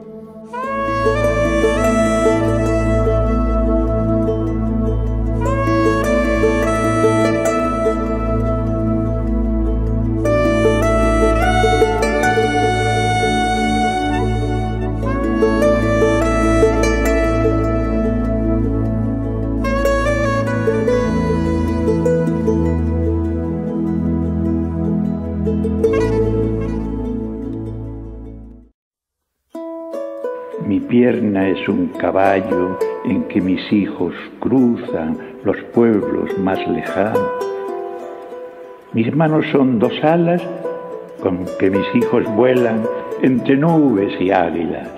Música Mi pierna es un caballo en que mis hijos cruzan los pueblos más lejanos. Mis manos son dos alas con que mis hijos vuelan entre nubes y águilas.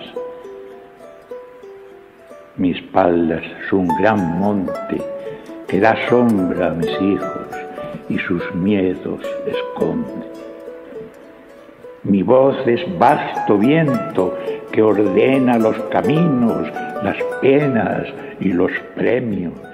Mi espalda es un gran monte que da sombra a mis hijos y sus miedos esconde. Mi voz es vasto viento que ordena los caminos, las penas y los premios.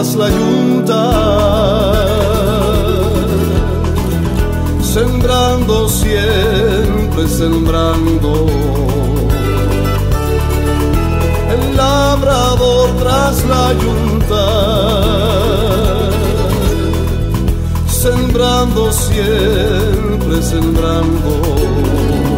Tras la yunta, sembrando siempre, sembrando. El labrador tras la yunta, sembrando siempre, sembrando